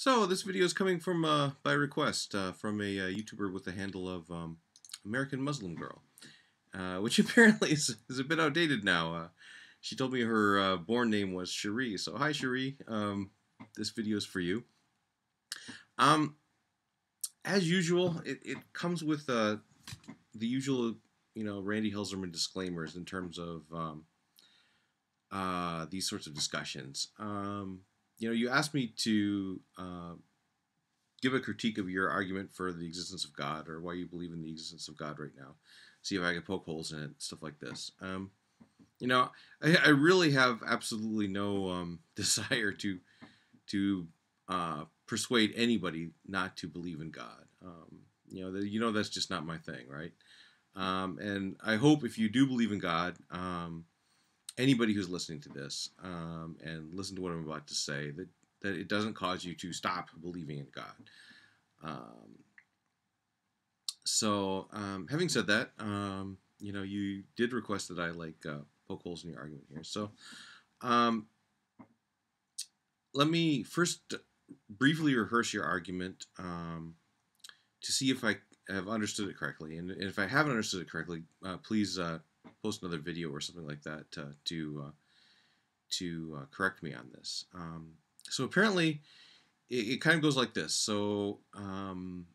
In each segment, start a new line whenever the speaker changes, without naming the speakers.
So this video is coming from uh, by request uh, from a uh, YouTuber with the handle of um, American Muslim Girl, uh, which apparently is, is a bit outdated now. Uh, she told me her uh, born name was Cherie. So hi Cherie, um, this video is for you. Um, as usual, it, it comes with the usual, you know, Randy Helzerman disclaimers in terms of um, these sorts of discussions. Um, you know, you asked me to uh, give a critique of your argument for the existence of God or why you believe in the existence of God right now. See if I can poke holes in it, stuff like this. Um, you know, I, I, really have absolutely no um, desire to to uh, persuade anybody not to believe in God. Um, you know, the, you know that's just not my thing, right? Um, and I hope if you do believe in God, um, anybody who's listening to this um, and listen to what I'm about to say that that it doesn't cause you to stop believing in God. Um, so, um, having said that, um, you know, you did request that I like uh, poke holes in your argument here. So, um, let me first briefly rehearse your argument um, to see if I have understood it correctly. And if I haven't understood it correctly, uh, please uh, post another video or something like that uh, to uh, to uh, correct me on this. Um, so apparently, it, it, kind of goes like this. So um,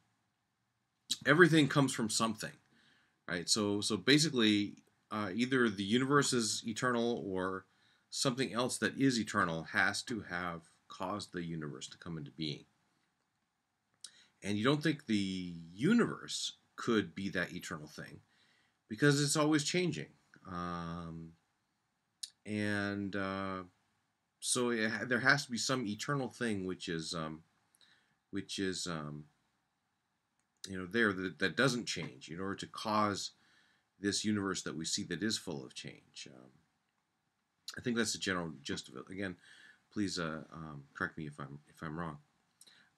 everything comes from something, right? So so basically, uh, either the universe is eternal or something else that is eternal has to have caused the universe to come into being. And you don't think the universe could be that eternal thing because it's always changing. Um, and uh, so it, there has to be some eternal thing which is um, which is um, you know there that, that doesn't change in order to cause this universe that we see that is full of change. Um, I think that's the general gist of it. Again, please uh, um, correct me if I'm if I'm wrong.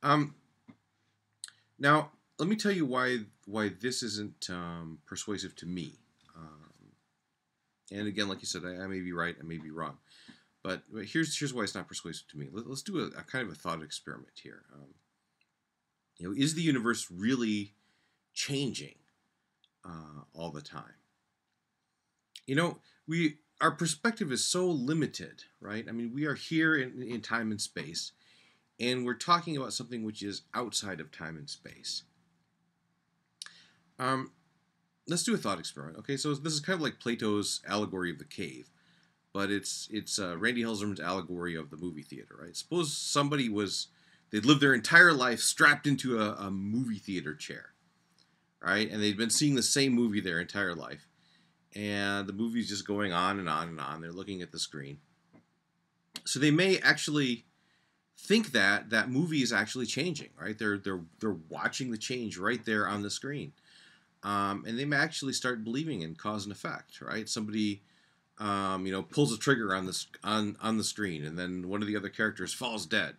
Um, now, let me tell you why why this isn't persuasive to me. And again, like you said, I, I, may be right, I may be wrong, but, but here's here's why it's not persuasive to me. Let, us do a, a, kind of a thought experiment here. Um, you know, is the universe really changing uh, all the time? You know, we our perspective is so limited, right? I mean, we are here in, in time and space, and we're talking about something which is outside of time and space. Um, let's do a thought experiment. Okay, so this is kind of like Plato's allegory of the cave, but it's it's uh, Randy Helzerman's allegory of the movie theater, right? Suppose somebody was they'd lived their entire life strapped into a, a movie theater chair, right? And they'd been seeing the same movie their entire life, and the movie's just going on and on and on. They're looking at the screen, so they may actually think that that movie is actually changing, right? They're they're they're watching the change right there on the screen um, and they may actually start believing in cause and effect, right? Somebody, um, you know, pulls a trigger on the on on the screen, and then one of the other characters falls dead,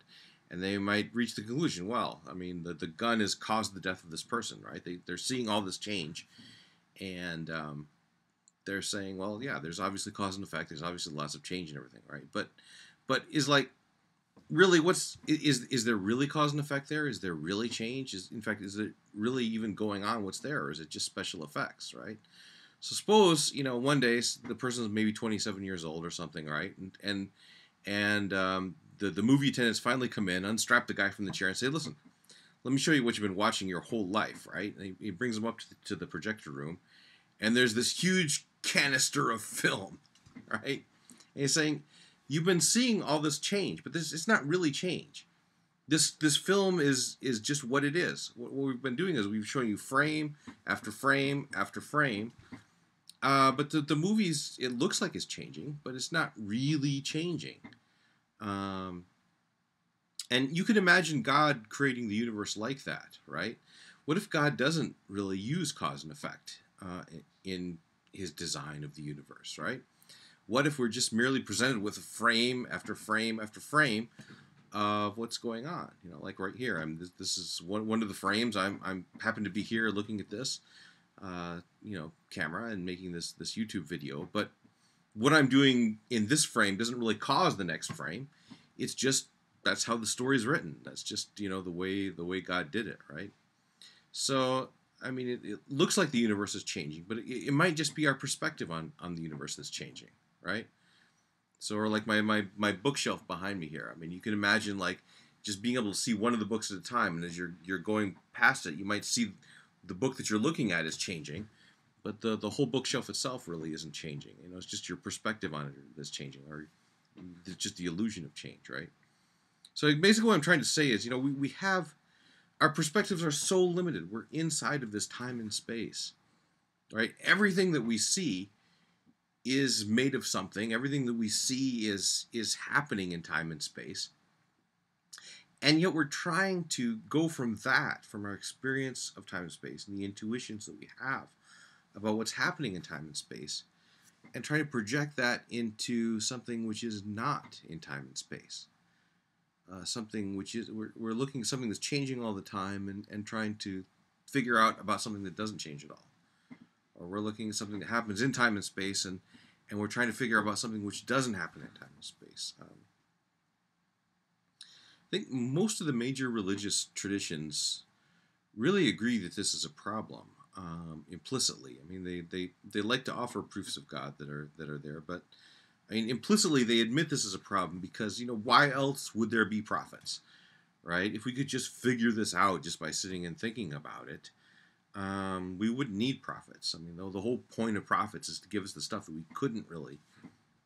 and they might reach the conclusion, well, I mean, the, the gun has caused the death of this person, right? They they're seeing all this change, and um, they're saying, well, yeah, there's obviously cause and effect. There's obviously lots of change and everything, right? But but is like really what's is is there really cause and effect there? Is there really change? Is in fact is it really even going on what's there or is it just special effects right? So suppose you know one day the person's maybe 27 years old or something right? And and and um, the the movie attendants finally come in unstrap the guy from the chair and say listen let me show you what you've been watching your whole life right? And he, he brings him up to the, to the projector room and there's this huge canister of film right? And he's saying you've been seeing all this change, but this it's not really change. This this film is is just what it is. What, what we've been doing is we've shown you frame after frame after frame. Uh, but the, the movies, it looks like it's changing, but it's not really changing. Um, and you can imagine God creating the universe like that, right? What if God doesn't really use cause and effect uh, in his design of the universe, right? What if we're just merely presented with a frame after frame after frame of what's going on? You know, like right here, I'm this, this is one one of the frames. I'm I'm happen to be here looking at this, uh, you know, camera and making this this YouTube video. But what I'm doing in this frame doesn't really cause the next frame. It's just that's how the story's written. That's just you know the way the way God did it, right? So I mean, it, it looks like the universe is changing, but it, it might just be our perspective on on the universe that's changing, right? So, or like my my my bookshelf behind me here. I mean, you can imagine like just being able to see one of the books at a time, and as you're you're going past it, you might see the book that you're looking at is changing, but the the whole bookshelf itself really isn't changing. You know, it's just your perspective on it that's changing, or just the illusion of change, right? So basically, what I'm trying to say is, you know, we, we have our perspectives are so limited. We're inside of this time and space, right? Everything that we see is made of something. Everything that we see is is happening in time and space. And yet we're trying to go from that, from our experience of time and space and the intuitions that we have about what's happening in time and space, and try to project that into something which is not in time and space. Uh, something which is, we're, we're looking at something that's changing all the time and, and trying to figure out about something that doesn't change at all. Or we're looking at something that happens in time and space and, and we're trying to figure out about something which doesn't happen in time and space. Um, I think most of the major religious traditions really agree that this is a problem um, implicitly. I mean, they, they, they like to offer proofs of God that are that are there, but I mean, implicitly they admit this is a problem because you know why else would there be prophets, right? If we could just figure this out just by sitting and thinking about it, um, we wouldn't need prophets. I mean, though the whole point of prophets is to give us the stuff that we couldn't really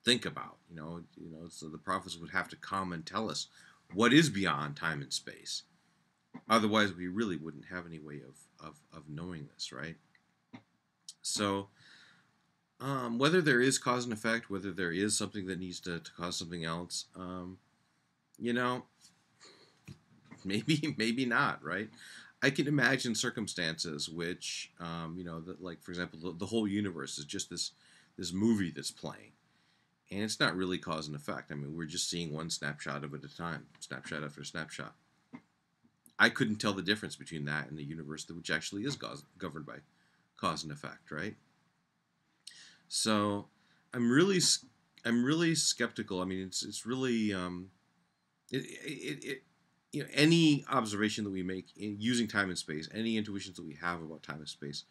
think about. You know, you know, so the prophets would have to come and tell us what is beyond time and space. Otherwise, we really wouldn't have any way of, of, of knowing this, right? So, um, whether there is cause and effect, whether there is something that needs to, to cause something else, um, you know, maybe, maybe not, right? I can imagine circumstances which, um, you know, that like for example, the, the, whole universe is just this this movie that's playing, and it's not really cause and effect. I mean, we're just seeing one snapshot of it at a time, snapshot after snapshot. I couldn't tell the difference between that and the universe, which actually is cause, governed by cause and effect, right? So, I'm really, I'm really skeptical. I mean, it's it's really, um, it, it, it you know, any observation that we make in using time and space, any intuitions that we have about time and space,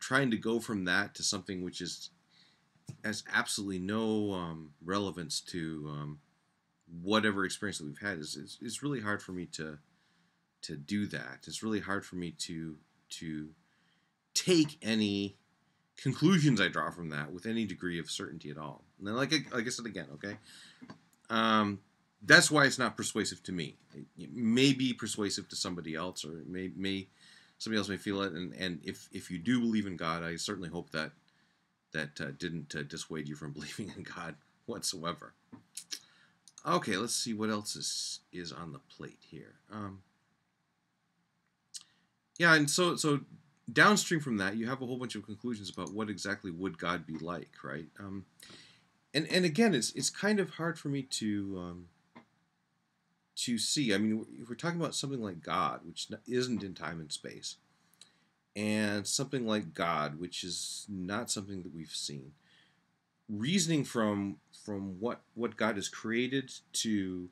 trying to go from that to something which is has absolutely no um, relevance to um, whatever experience that we've had is, is, is really hard for me to to do that. It's really hard for me to to take any conclusions I draw from that with any degree of certainty at all. And then, like I, like I said again, okay, um, that's why it's not persuasive to me. It may be persuasive to somebody else, or may may somebody else may feel it. And and if if you do believe in God, I certainly hope that that uh, didn't uh, dissuade you from believing in God whatsoever. Okay, let's see what else is is on the plate here. Um, yeah, and so so downstream from that, you have a whole bunch of conclusions about what exactly would God be like, right? Um, and and again, it's it's kind of hard for me to um, to see. I mean, if we're talking about something like God, which isn't in time and space, and something like God, which is not something that we've seen, reasoning from from what what God has created to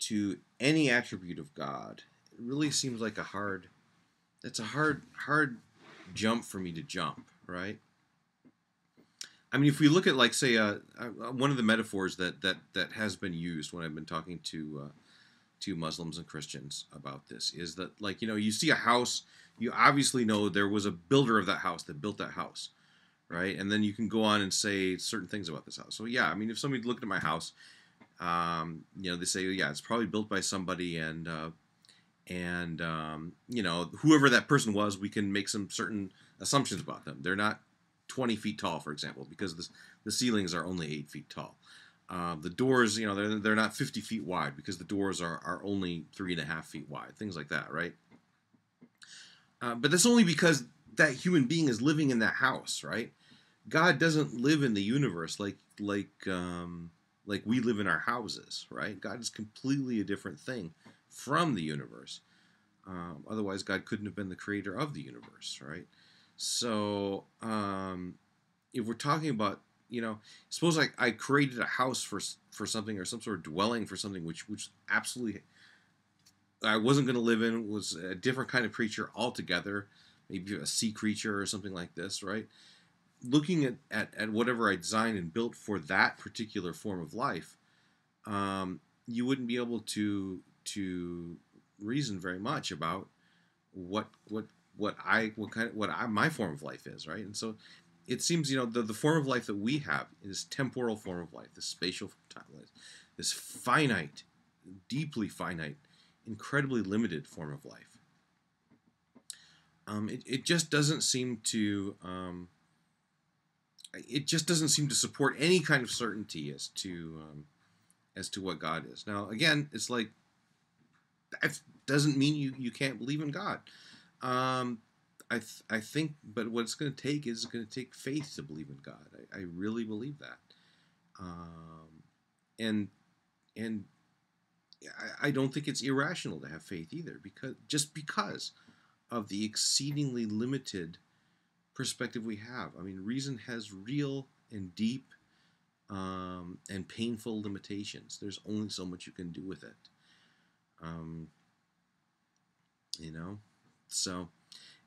to any attribute of God, it really seems like a hard. It's a hard hard jump for me to jump, right? I mean, if we look at like say uh, uh, one of the metaphors that that that has been used when I've been talking to uh, to Muslims and Christians about this is that like you know you see a house you obviously know there was a builder of that house that built that house right? And then you can go on and say certain things about this house. So yeah I mean if somebody looked at my house um, you know they say yeah it's probably built by somebody and uh, and um, you know whoever that person was we can make some certain assumptions about them. They're not 20 feet tall for example because the, the ceilings are only 8 feet tall uh, the doors, you know, they're, they're not 50 feet wide because the doors are, are only three and a half feet wide, things like that, right? Uh, but that's only because that human being is living in that house, right? God doesn't live in the universe like like um, like we live in our houses, right? God is completely a different thing from the universe. Um, otherwise, God couldn't have been the creator of the universe, right? So, um, if we're talking about you know, suppose I, I created a house for for something or some sort of dwelling for something which which absolutely I wasn't going to live in was a different kind of creature altogether, maybe a sea creature or something like this, right? Looking at, at, at whatever I designed and built for that particular form of life, um, you wouldn't be able to to reason very much about what what what I what kind of what I, my form of life is, right? And so it seems you know the, the form of life that we have is temporal form of life, this spatial time life, this finite, deeply finite incredibly limited form of life. Um, it, it just doesn't seem to um, it just doesn't seem to support any kind of certainty as to um, as to what God is. Now, again, it's like that doesn't mean you you can't believe in God. Um, I th- I think, but what it's going to take is going to take faith to believe in God. I, I really believe that. Um, and and I don't think it's irrational to have faith either, because just because of the exceedingly limited perspective we have. I mean, reason has real and deep um, and painful limitations. There's only so much you can do with it. Um, you know, so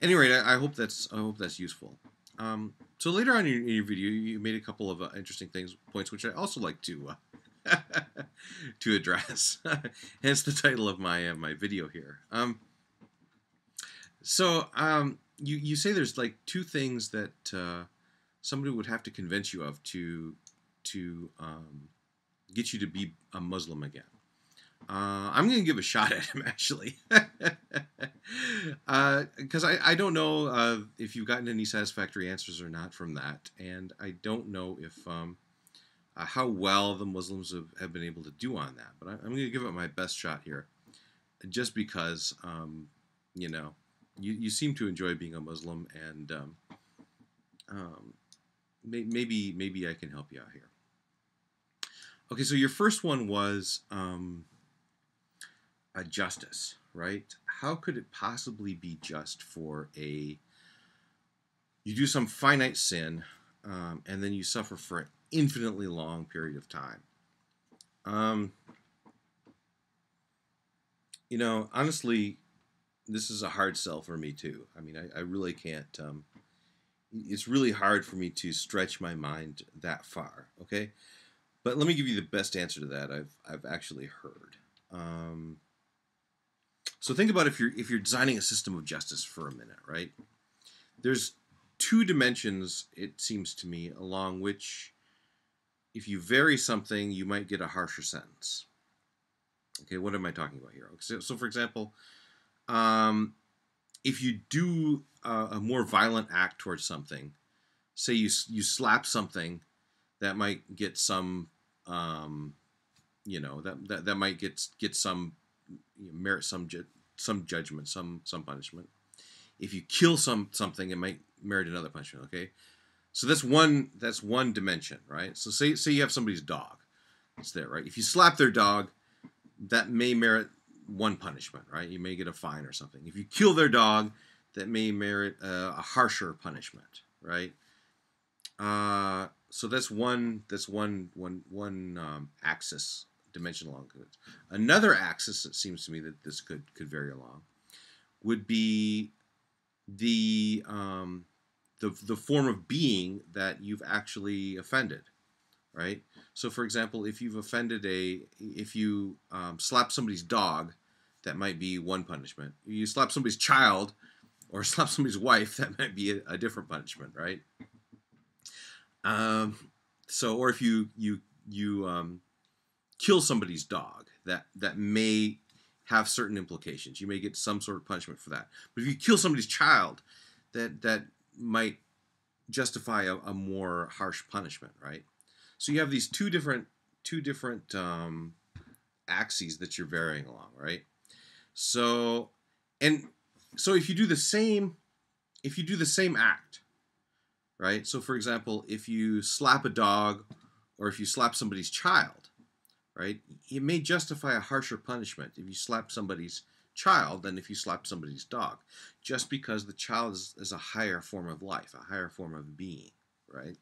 anyway, I, I, hope that's I hope that's useful. Um, so later on in your, video, you made a couple of uh, interesting things points, which I also like to uh, to address. Hence the title of my uh, my video here. Um, so um, you you say there's like two things that uh, somebody would have to convince you of to to um, get you to be a Muslim again. Uh, I'm going to give a shot at him actually, because uh, I, I don't know uh, if you've gotten any satisfactory answers or not from that, and I don't know if um, uh, how well the Muslims have, have been able to do on that. But I, am going to give it my best shot here, just because, um, you know, you, you seem to enjoy being a Muslim, and um, um, may, maybe maybe I can help you out here. Okay, so your first one was um, a justice, right? How could it possibly be just for a you do some finite sin, um, and then you suffer for an infinitely long period of time. Um, you know, honestly, this is a hard sell for me too. I mean, I, I really can't. Um, it's really hard for me to stretch my mind that far. Okay, but let me give you the best answer to that I've I've actually heard. Um, so think about if you're if you're designing a system of justice for a minute, right? There's two dimensions, it seems to me, along which if you vary something, you might get a harsher sentence. Okay, what am I talking about here? So, so for example, um, if you do a, a, more violent act towards something, say you you slap something, that might get some, um, you know, that, that that might get get some merit some ju- some judgment, some some punishment. If you kill some something, it might merit another punishment. Okay, so that's one that's one dimension, right? So say say you have somebody's dog. It's there, right? If you slap their dog, that may merit one punishment, right? You may get a fine or something. If you kill their dog, that may merit a, a harsher punishment, right? Uh, so that's one that's one one one um, axis dimension along. Another axis that seems to me that this could could vary along would be the um, the, the form of being that you've actually offended, right? So, for example, if you've offended a, if you um, slap somebody's dog, that might be one punishment. You slap somebody's child or slap somebody's wife, that might be a, a different punishment, right? Um, so, or if you you you um, kill somebody's dog, that that may have certain implications. You may get some sort of punishment for that. But if you kill somebody's child, that that might justify a, a, more harsh punishment, right? So you have these two different two different um, axes that you're varying along, right? So and so if you do the same if you do the same act, right? So for example, if you slap a dog or if you slap somebody's child, right? It may justify a harsher punishment if you slap somebody's child than if you slap somebody's dog, just because the child is, is a higher form of life, a higher form of being, right?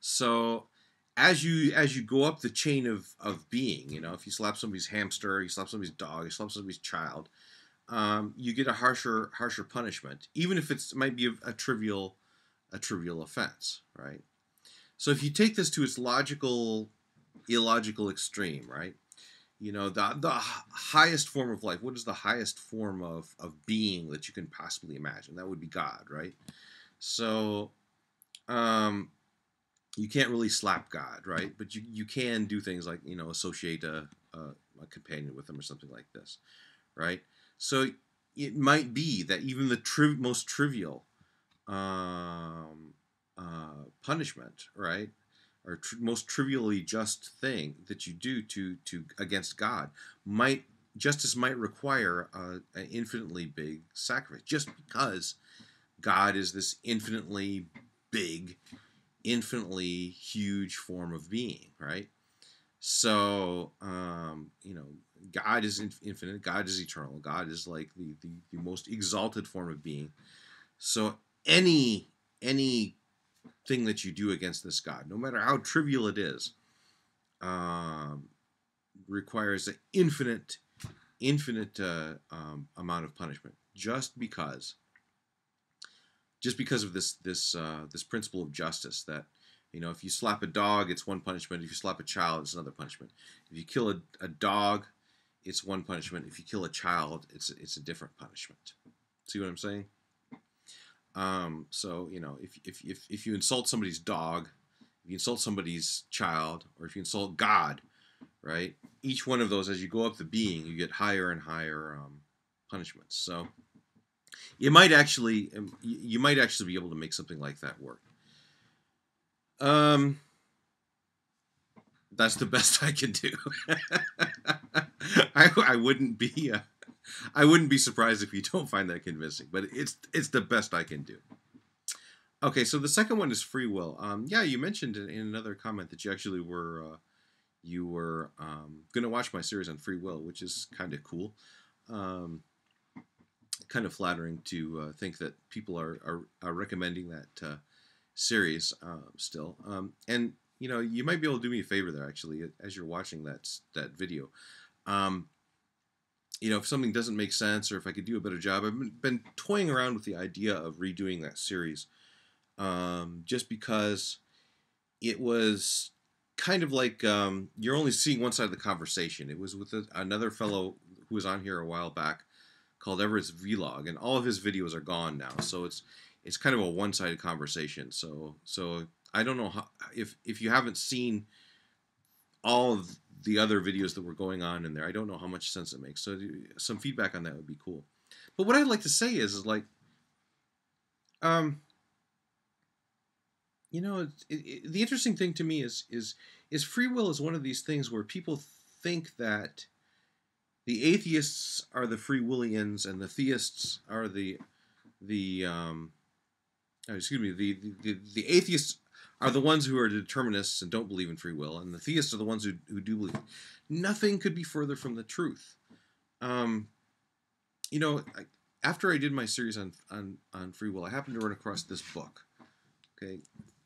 So as you as you go up the chain of of being, you know, if you slap somebody's hamster, you slap somebody's dog, you slap somebody's child, um, you get a harsher harsher punishment, even if it's it might be a, a trivial a trivial offense, right? So if you take this to its logical illogical extreme, right? You know, the the highest form of life. What is the highest form of of being that you can possibly imagine? That would be God, right? So, um, you can't really slap God, right? But you, you can do things like you know associate a, a, a companion with him or something like this, right? So it might be that even the tri- most trivial um, uh, punishment, right, or tr- most trivially just thing that you do to to against God might justice might require a, an infinitely big sacrifice, just because God is this infinitely big infinitely huge form of being, right? So, um, you know, God is infinite, God is eternal, God is like the, the, the most exalted form of being. So, any any thing that you do against this God, no matter how trivial it is, um, requires an infinite, infinite uh, um, amount of punishment. Just because just because of this this uh, this principle of justice that you know if you slap a dog it's one punishment. If you slap a child it's another punishment. If you kill a, a dog it's one punishment. If you kill a child it's it's a different punishment. See what i'm saying um, so you know if, if if if you insult somebody's dog if you insult somebody's child or if you insult god right each one of those as you go up the being you get higher and higher um, punishments so you might actually um, you might actually be able to make something like that work. Um, that's the best I can do. I, I wouldn't be uh, I wouldn't be surprised if you don't find that convincing, but it's it's the best I can do. Okay, so the second one is free will. Um, yeah, you mentioned in, another comment that you actually were uh, you were um, going to watch my series on free will, which is kind of cool. Um, kind of flattering to uh, think that people are, are, are recommending that uh, series um, still. Um, and you know, you might be able to do me a favor there actually as you're watching that that video. Um, you know, if something doesn't make sense or if I could do a better job, I've been, been toying around with the idea of redoing that series, um, just because it was kind of like um, you're only seeing one side of the conversation. It was with a, another fellow who was on here a while back called Everett's Vlog, and all of his videos are gone now. So it's it's kind of a one-sided conversation. So so I don't know how, if if you haven't seen all of the other videos that were going on in there, I don't know how much sense it makes. So some feedback on that would be cool. But what I'd like to say is, is like, um, you know, it, it, the interesting thing to me is is is free will is one of these things where people think that the atheists are the free willians and the theists are the the um, oh, excuse me the, the the atheists are the ones who are determinists and don't believe in free will and the theists are the ones who, who do believe nothing could be further from the truth um, you know I, after i did my series on, on on free will i happened to run across this book okay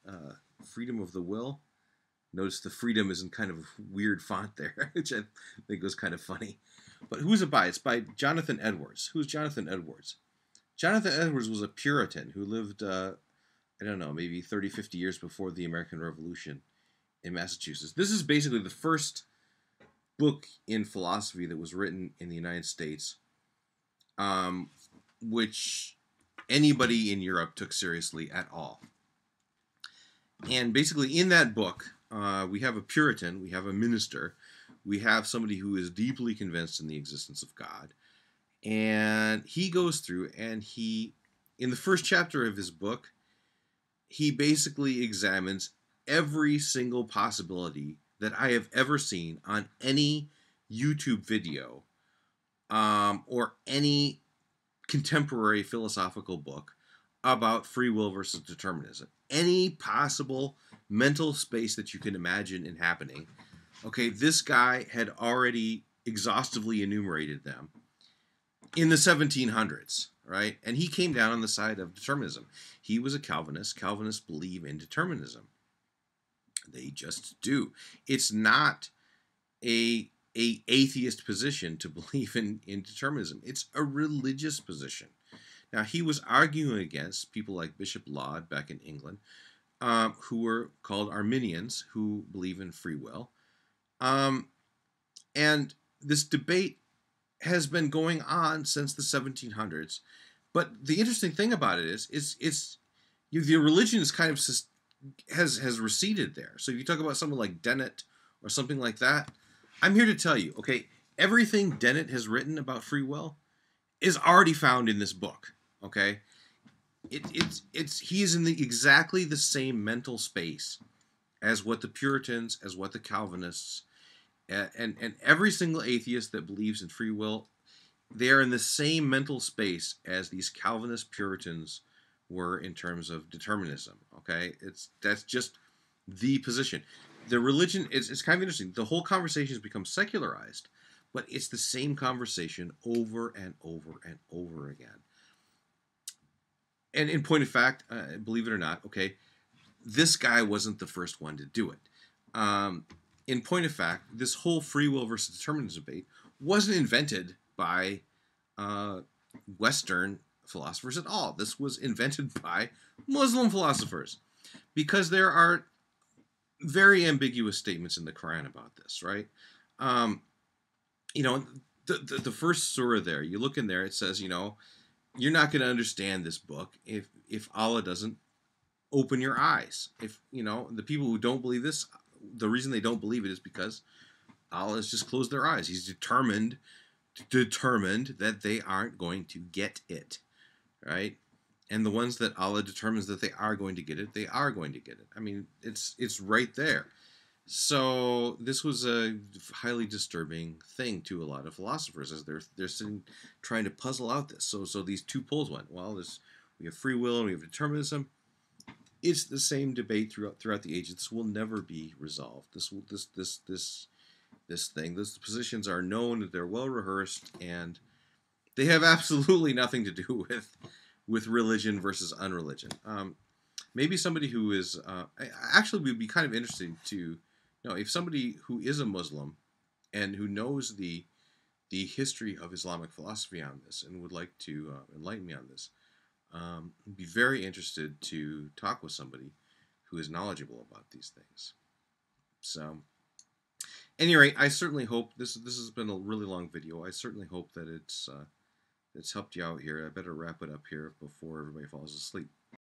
uh, freedom of the will notice the freedom is in kind of weird font there which i think was kind of funny but who's it by? It's by Jonathan Edwards. Who's Jonathan Edwards? Jonathan Edwards was a Puritan who lived, uh, I don't know, maybe 30, 50 years before the American Revolution in Massachusetts. This is basically the first book in philosophy that was written in the United States, um, which anybody in Europe took seriously at all. And basically, in that book, uh, we have a Puritan, we have a minister we have somebody who is deeply convinced in the existence of God. And he goes through and he, in the first chapter of his book, he basically examines every single possibility that I have ever seen on any YouTube video um, or any contemporary philosophical book about free will versus determinism. Any possible mental space that you can imagine in happening Okay, this guy had already exhaustively enumerated them in the 1700s, right? And he came down on the side of determinism. He was a Calvinist. Calvinists believe in determinism. They just do. It's not a a atheist position to believe in, in determinism. It's a religious position. Now he was arguing against people like Bishop Laud back in England, um, who were called Arminians, who believe in free will. Um, and this debate has been going on since the 1700s. But the interesting thing about it is, it's it's you, the religion is kind of has has receded there. So if you talk about someone like Dennett or something like that, I'm here to tell you, okay, everything Dennett has written about free will is already found in this book. Okay, it, it's it's he is in the exactly the same mental space as what the Puritans, as what the Calvinists, and, and, every single atheist that believes in free will, they are in the same mental space as these Calvinist Puritans were in terms of determinism. Okay, it's that's just the position. The religion is it's kind of interesting. The whole conversation has become secularized, but it's the same conversation over and over and over again. And in point of fact, uh, believe it or not, okay, this guy wasn't the first one to do it. Um, in point of fact, this whole free will versus determinism debate wasn't invented by uh, Western philosophers at all. This was invented by Muslim philosophers because there are very ambiguous statements in the Quran about this, right? Um, you know, the, the, the first surah there, you look in there, it says, you know, you're not going to understand this book if if Allah doesn't open your eyes. If you know the people who don't believe this, the reason they don't believe it is because Allah has just closed their eyes. He's determined determined that they aren't going to get it right? And the ones that Allah determines that they are going to get it, they are going to get it. I mean, it's it's right there. So this was a highly disturbing thing to a lot of philosophers as they're they're sitting trying to puzzle out this. So so these two poles went. Well, this we have free will and we have determinism. It's the same debate throughout throughout the ages. This will never be resolved. This will this this this this thing. Those positions are known. They're well rehearsed and they have absolutely nothing to do with with religion versus unreligion. Um, maybe somebody who is uh, actually would be kind of interesting to know if somebody who is a Muslim and who knows the the history of Islamic philosophy on this and would like to uh, enlighten me on this. Um, be very interested to talk with somebody who is knowledgeable about these things. So, any rate, I certainly hope this this has been a really long video. I certainly hope that it's uh, that's helped you out here. I better wrap it up here before everybody falls asleep.